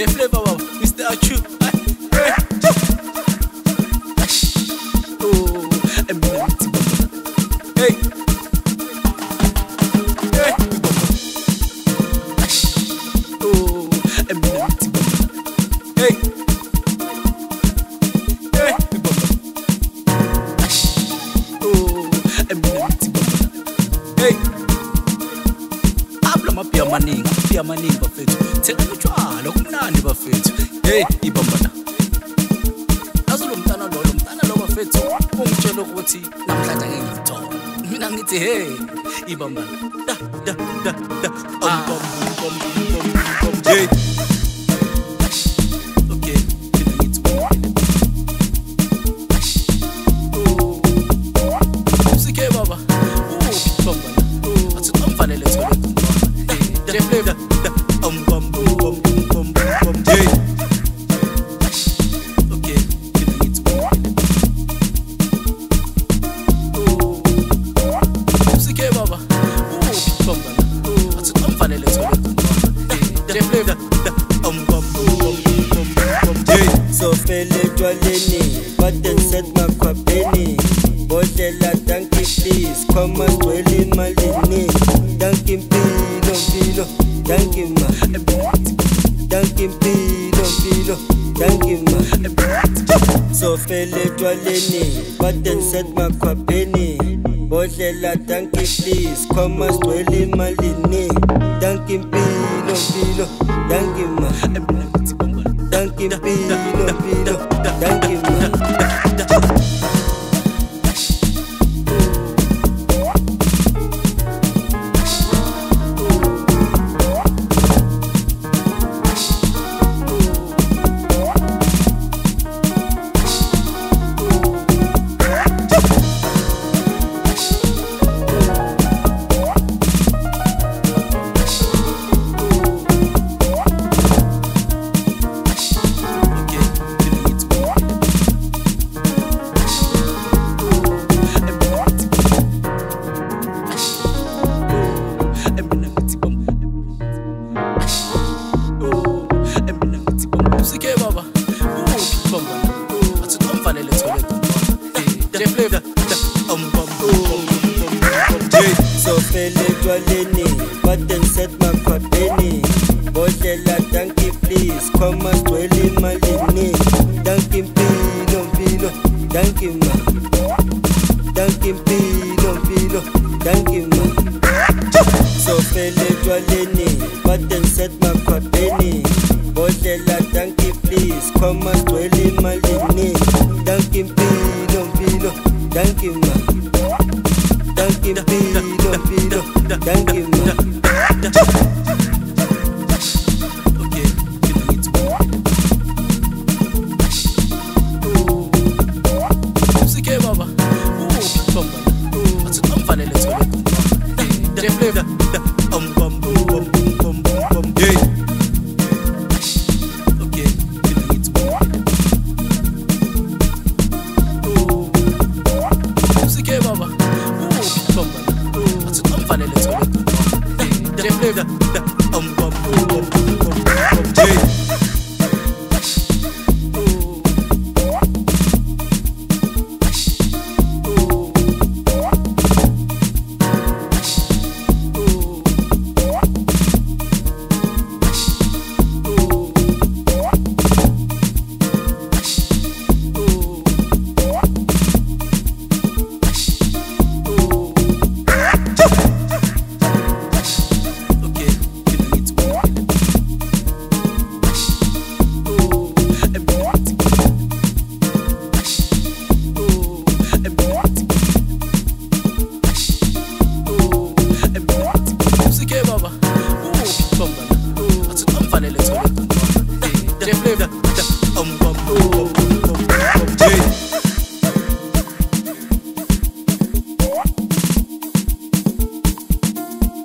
Get flavor amaningi afuya amaningi bafethu thenga amatshwala umnandi bafethu heyi ibambana azolo mntana lolo mntana lo bafethu ungitshela ukuthi namhlanje ake ngiyithola mina ngithi he ibambana da da da da kufanele sofeletwaleni batenset makhwapeni bodlela dankishis kwamagcweli malini dankimpilompilo dankima dankimpilompilo dankima sofeletwaleni batenset makhwapeni imbodlela danki please khoma sigcwele imali ne danki impilo mpilo danki ma danki impilo mpilo Kama sweli malini Danki mpino mpino Danki ma Danki mpino mpino Danki ma So fele jwaleni Batten set makapeni Bodela danki please Kama sweli malini Danki mpino mpino Danki ma Danki mpino mpino Danki ma live.